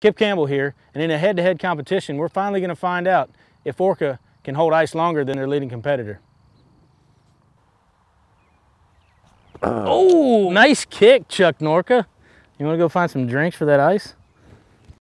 Kip Campbell here, and in a head-to-head -head competition, we're finally going to find out if Orca can hold ice longer than their leading competitor. oh, nice kick, Chuck Norca. You want to go find some drinks for that ice?